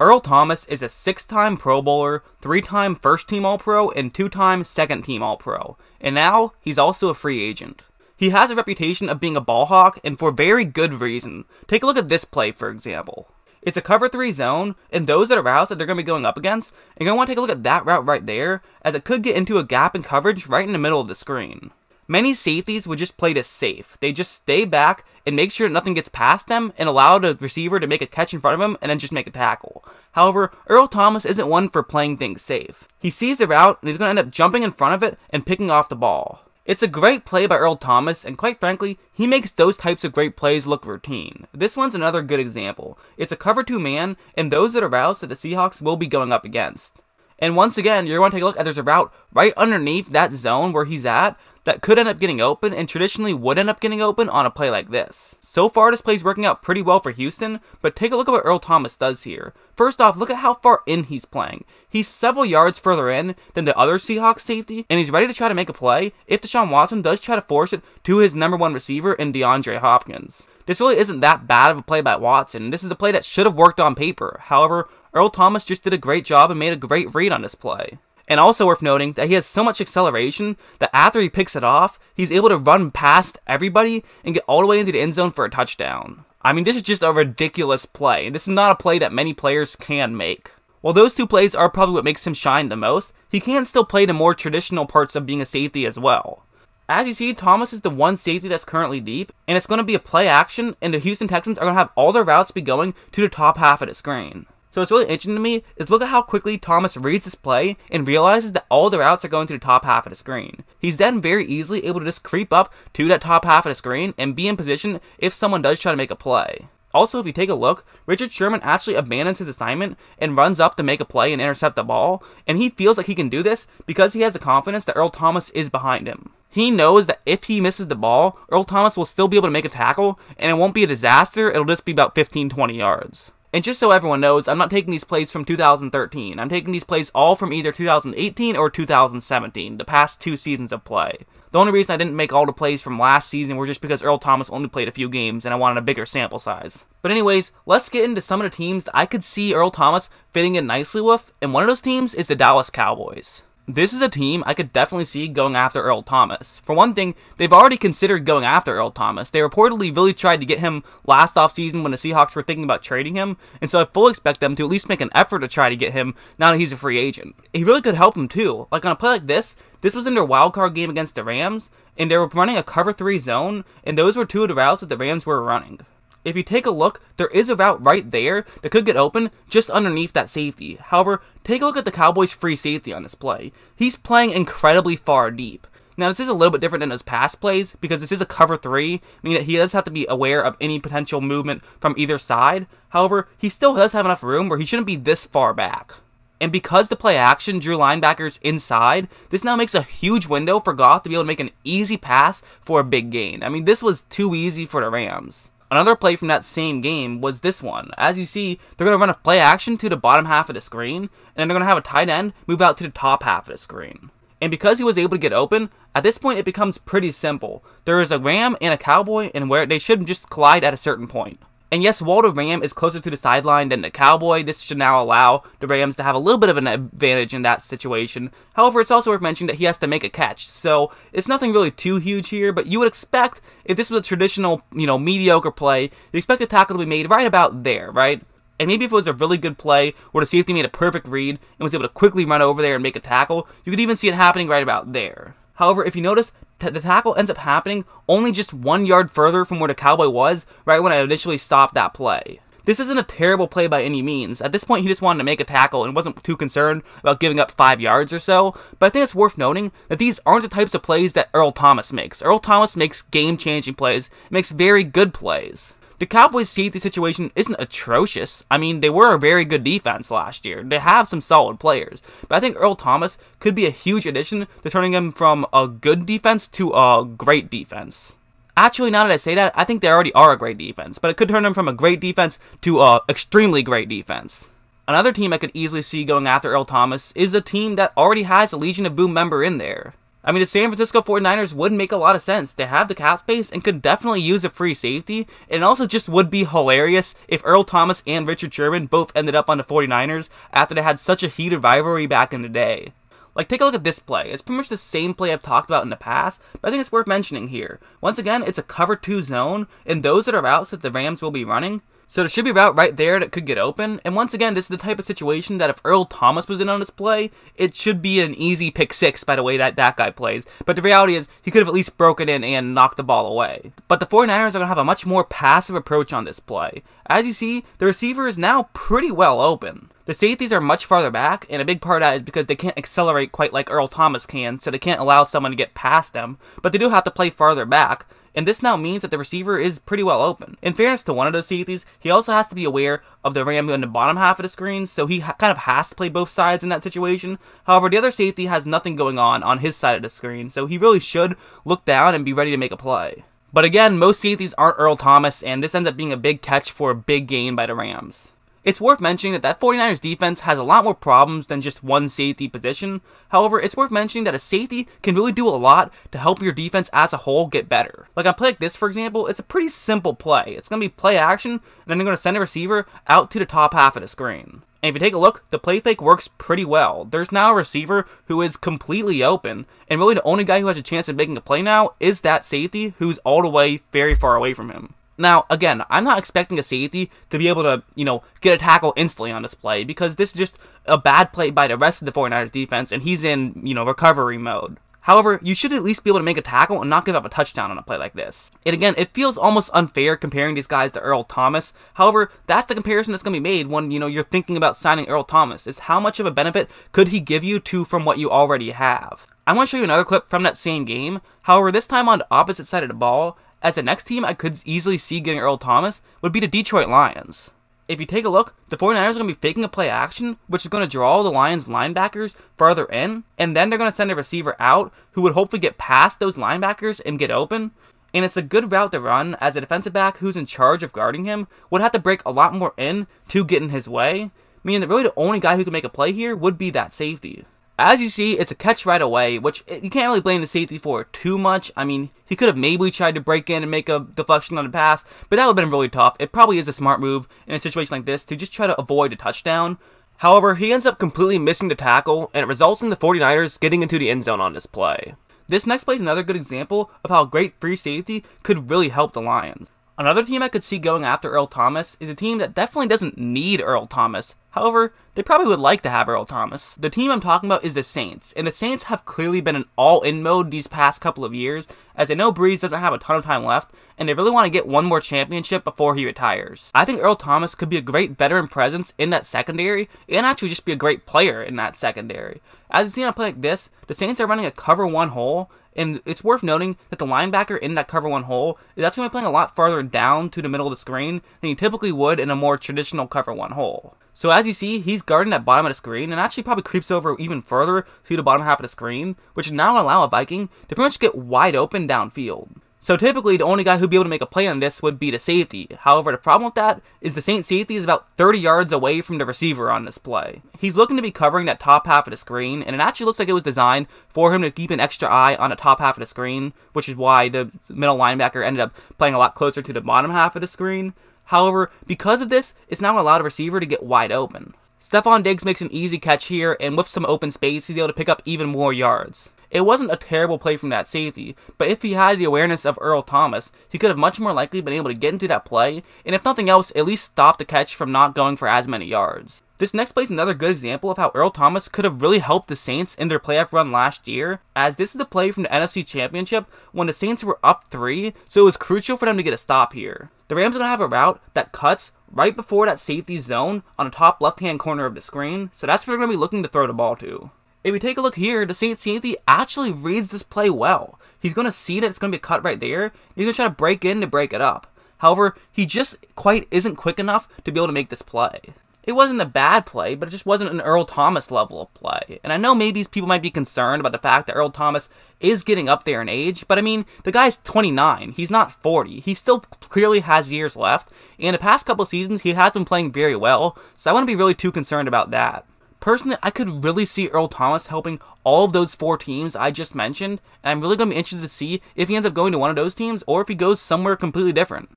Earl Thomas is a six time Pro Bowler, three time first team All Pro, and two time second team All Pro. And now, he's also a free agent. He has a reputation of being a ball hawk, and for very good reason. Take a look at this play, for example. It's a cover three zone, and those that are routes that they're going to be going up against. And you're going to want to take a look at that route right there, as it could get into a gap in coverage right in the middle of the screen. Many safeties would just play this safe. They just stay back and make sure nothing gets past them and allow the receiver to make a catch in front of him and then just make a tackle. However, Earl Thomas isn't one for playing things safe. He sees the route and he's going to end up jumping in front of it and picking off the ball. It's a great play by Earl Thomas, and quite frankly, he makes those types of great plays look routine. This one's another good example. It's a cover 2 man, and those are the routes that the Seahawks will be going up against. And once again, you're going to take a look at there's a route right underneath that zone where he's at that could end up getting open and traditionally would end up getting open on a play like this. So far, this play's working out pretty well for Houston, but take a look at what Earl Thomas does here. First off, look at how far in he's playing. He's several yards further in than the other Seahawks safety, and he's ready to try to make a play if Deshaun Watson does try to force it to his number one receiver in DeAndre Hopkins. This really isn't that bad of a play by Watson. This is the play that should have worked on paper. However, Earl Thomas just did a great job and made a great read on this play. And also worth noting that he has so much acceleration that after he picks it off, he's able to run past everybody and get all the way into the end zone for a touchdown. I mean, this is just a ridiculous play. And this is not a play that many players can make. While those two plays are probably what makes him shine the most, he can still play the more traditional parts of being a safety as well. As you see, Thomas is the one safety that's currently deep, and it's going to be a play action, and the Houston Texans are going to have all their routes be going to the top half of the screen. So what's really interesting to me is look at how quickly Thomas reads this play and realizes that all the routes are going to the top half of the screen. He's then very easily able to just creep up to that top half of the screen and be in position if someone does try to make a play. Also, if you take a look, Richard Sherman actually abandons his assignment and runs up to make a play and intercept the ball, and he feels like he can do this because he has the confidence that Earl Thomas is behind him. He knows that if he misses the ball, Earl Thomas will still be able to make a tackle, and it won't be a disaster, it'll just be about 15-20 yards. And just so everyone knows, I'm not taking these plays from 2013. I'm taking these plays all from either 2018 or 2017, the past two seasons of play. The only reason I didn't make all the plays from last season were just because Earl Thomas only played a few games and I wanted a bigger sample size. But anyways, let's get into some of the teams that I could see Earl Thomas fitting in nicely with, and one of those teams is the Dallas Cowboys. This is a team I could definitely see going after Earl Thomas. For one thing, they've already considered going after Earl Thomas. They reportedly really tried to get him last offseason when the Seahawks were thinking about trading him, and so I fully expect them to at least make an effort to try to get him now that he's a free agent. He really could help them too. Like on a play like this, this was in their wildcard game against the Rams, and they were running a cover 3 zone, and those were two of the routes that the Rams were running if you take a look, there is a route right there that could get open just underneath that safety. However, take a look at the Cowboys' free safety on this play. He's playing incredibly far deep. Now, this is a little bit different than his past plays because this is a cover three, meaning that he does have to be aware of any potential movement from either side. However, he still does have enough room where he shouldn't be this far back. And because the play action drew linebackers inside, this now makes a huge window for Goff to be able to make an easy pass for a big gain. I mean, this was too easy for the Rams. Another play from that same game was this one. As you see, they're going to run a play action to the bottom half of the screen, and then they're going to have a tight end move out to the top half of the screen. And because he was able to get open, at this point it becomes pretty simple. There is a ram and a cowboy, and where they should just collide at a certain point. And yes, Walter Ram is closer to the sideline than the Cowboy. This should now allow the Rams to have a little bit of an advantage in that situation. However, it's also worth mentioning that he has to make a catch. So it's nothing really too huge here, but you would expect if this was a traditional, you know, mediocre play, you expect the tackle to be made right about there, right? And maybe if it was a really good play where the safety made a perfect read and was able to quickly run over there and make a tackle, you could even see it happening right about there. However, if you notice, the tackle ends up happening only just one yard further from where the Cowboy was right when I initially stopped that play. This isn't a terrible play by any means. At this point, he just wanted to make a tackle and wasn't too concerned about giving up five yards or so. But I think it's worth noting that these aren't the types of plays that Earl Thomas makes. Earl Thomas makes game changing plays, makes very good plays. The Cowboys' safety situation isn't atrocious. I mean, they were a very good defense last year. They have some solid players. But I think Earl Thomas could be a huge addition to turning them from a good defense to a great defense. Actually, now that I say that, I think they already are a great defense, but it could turn them from a great defense to a extremely great defense. Another team I could easily see going after Earl Thomas is a team that already has a Legion of Boom member in there. I mean, the San Francisco 49ers would make a lot of sense. They have the cap space and could definitely use a free safety. And it also just would be hilarious if Earl Thomas and Richard Sherman both ended up on the 49ers after they had such a heated rivalry back in the day. Like, take a look at this play. It's pretty much the same play I've talked about in the past, but I think it's worth mentioning here. Once again, it's a cover 2 zone, and those are the routes that the Rams will be running. So there should be a route right there that could get open. And once again, this is the type of situation that if Earl Thomas was in on this play, it should be an easy pick six by the way that that guy plays. But the reality is, he could have at least broken in and knocked the ball away. But the 49ers are going to have a much more passive approach on this play. As you see, the receiver is now pretty well open. The safeties are much farther back, and a big part of that is because they can't accelerate quite like Earl Thomas can, so they can't allow someone to get past them, but they do have to play farther back, and this now means that the receiver is pretty well open. In fairness to one of those safeties, he also has to be aware of the ram on the bottom half of the screen, so he kind of has to play both sides in that situation. However, the other safety has nothing going on on his side of the screen, so he really should look down and be ready to make a play. But again, most safeties aren't Earl Thomas, and this ends up being a big catch for a big gain by the Rams. It's worth mentioning that that 49ers defense has a lot more problems than just one safety position. However, it's worth mentioning that a safety can really do a lot to help your defense as a whole get better. Like on play like this, for example, it's a pretty simple play. It's going to be play action, and then they're going to send a receiver out to the top half of the screen. And if you take a look, the play fake works pretty well. There's now a receiver who is completely open, and really the only guy who has a chance of making a play now is that safety who's all the way very far away from him. Now, again, I'm not expecting a safety to be able to, you know, get a tackle instantly on this play because this is just a bad play by the rest of the 49ers defense and he's in, you know, recovery mode. However, you should at least be able to make a tackle and not give up a touchdown on a play like this. And again, it feels almost unfair comparing these guys to Earl Thomas. However, that's the comparison that's going to be made when, you know, you're thinking about signing Earl Thomas. Is how much of a benefit could he give you to from what you already have? I want to show you another clip from that same game. However, this time on the opposite side of the ball, as the next team I could easily see getting Earl Thomas would be the Detroit Lions. If you take a look, the 49ers are going to be faking a play action, which is going to draw the Lions linebackers further in, and then they're going to send a receiver out who would hopefully get past those linebackers and get open. And it's a good route to run as a defensive back who's in charge of guarding him would have to break a lot more in to get in his way, meaning that really the only guy who can make a play here would be that safety. As you see, it's a catch right away, which eh, you can't really blame the safety for too much. I mean, he could have maybe tried to break in and make a deflection on the pass, but that would have been really tough. It probably is a smart move in a situation like this to just try to avoid a touchdown. However, he ends up completely missing the tackle, and it results in the 49ers getting into the end zone on this play. This next play is another good example of how great free safety could really help the Lions. Another team I could see going after Earl Thomas is a team that definitely doesn't need Earl Thomas. However, they probably would like to have Earl Thomas. The team I'm talking about is the Saints, and the Saints have clearly been in all-in mode these past couple of years, as they know Brees doesn't have a ton of time left, and they really want to get one more championship before he retires. I think Earl Thomas could be a great veteran presence in that secondary, and actually just be a great player in that secondary. As you see on a play like this, the Saints are running a cover one hole, and it's worth noting that the linebacker in that cover one hole is actually playing a lot farther down to the middle of the screen than he typically would in a more traditional cover one hole. So as you see, he's guarding that bottom of the screen and actually probably creeps over even further to the bottom half of the screen, which now allow a Viking to pretty much get wide open downfield. So typically, the only guy who'd be able to make a play on this would be the safety. However, the problem with that is the Saint safety is about 30 yards away from the receiver on this play. He's looking to be covering that top half of the screen, and it actually looks like it was designed for him to keep an extra eye on the top half of the screen, which is why the middle linebacker ended up playing a lot closer to the bottom half of the screen. However, because of this, it's now allowed a receiver to get wide open. Stefon Diggs makes an easy catch here, and with some open space, he's able to pick up even more yards. It wasn't a terrible play from that safety, but if he had the awareness of Earl Thomas, he could have much more likely been able to get into that play, and if nothing else, at least stop the catch from not going for as many yards. This next play is another good example of how Earl Thomas could have really helped the Saints in their playoff run last year, as this is the play from the NFC Championship when the Saints were up 3, so it was crucial for them to get a stop here. The Rams are going to have a route that cuts right before that safety zone on the top left hand corner of the screen, so that's where they're going to be looking to throw the ball to. If we take a look here, the Saints safety actually reads this play well. He's going to see that it's going to be cut right there. He's going to try to break in to break it up. However, he just quite isn't quick enough to be able to make this play. It wasn't a bad play, but it just wasn't an Earl Thomas level of play. And I know maybe people might be concerned about the fact that Earl Thomas is getting up there in age, but I mean, the guy's 29. He's not 40. He still clearly has years left. And the past couple seasons, he has been playing very well, so I wouldn't be really too concerned about that. Personally, I could really see Earl Thomas helping all of those four teams I just mentioned, and I'm really going to be interested to see if he ends up going to one of those teams or if he goes somewhere completely different.